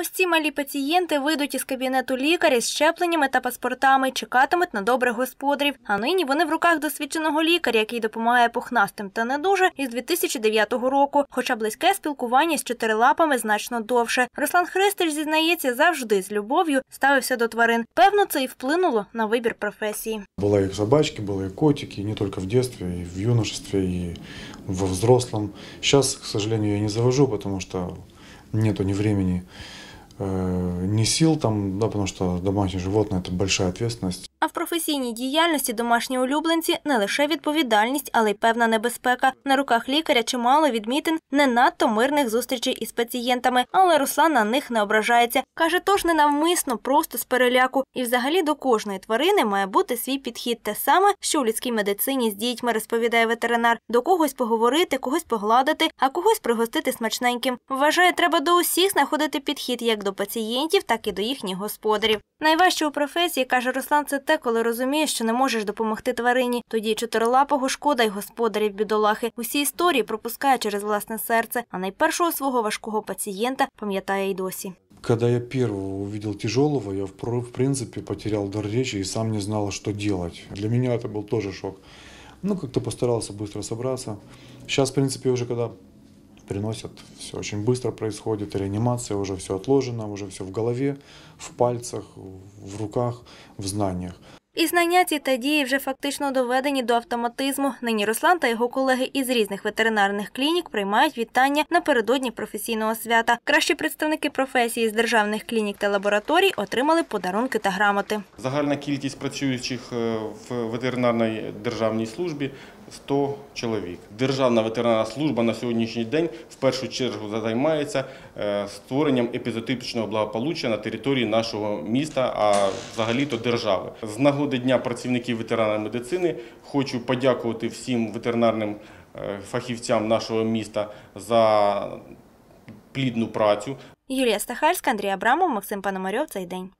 Ось ці малі пацієнти вийдуть із кабінету лікаря з щепленнями та паспортами, чекатимуть на добрих господарів. А нині вони в руках досвідченого лікаря, який допомагає пухнастим та недуже із 2009 року. Хоча близьке спілкування з чотирилапами значно довше. Руслан Христич зізнається, завжди з любов'ю ставився до тварин. Певно, це і вплинуло на вибір професії. Была и собачки, было и котики, не только в детстве, и в юношестве, и во взрослом. Сейчас, к сожалению, я не завожу, потому что нету ни времени, э, ни сил там, да, потому что домашнее животное – это большая ответственность. А в професійній діяльності домашні улюбленці не лише відповідальність, але й певна небезпека. На руках лікаря чимало відмітин не надто мирних зустрічей із пацієнтами, але Руслан на них не ображається. Каже, тож не навмисно, просто з переляку. І взагалі до кожної тварини має бути свій підхід. Те саме, що у людській медицині з дітьми розповідає ветеринар. До когось поговорити, когось погладити, а когось пригостити смачненьким. Вважає, треба до усіх знаходити підхід як до пацієнтів, так і до їхніх господарів. Найважче у професії, каже Руслан, це те, коли розумієш, що не можеш допомогти тварині. Тоді чотирилапого шкода й господарів бідолахи. Усі історії пропускає через власне серце, а найпершого свого важкого пацієнта пам'ятає й досі. Когда я первого увидел тяжелого, я в пр- в принципе потерял дар речи и сам не знал, что делать. Для меня это был тоже шок. Ну, как-то постарался быстро собраться. Сейчас, в принципе, уже когда приносят, все очень быстро происходит, реанимация, уже все отложено, уже все в голове, в пальцах, в руках, в знаниях. І знання ці та дії вже фактично доведені до автоматизму. Нині Руслан та його колеги із різних ветеринарних клінік приймають вітання напередодні професійного свята. Кращі представники професії з державних клінік та лабораторій отримали подарунки та грамоти. Загальна кількість працюючих е, в ветеринарній державній службі 100 чоловік. Державна ветеринарна служба на сьогоднішній день в першу чергу займається е, створенням епізотипічного благополуччя на території нашого міста, а взагалі-то держави. З нагоди Дня працівників ветеринарної медицини хочу подякувати всім ветеринарним е, фахівцям нашого міста за плідну працю, Юлія Стахальська, Андрій Абрамов, Максим Пономарьов. Цей день.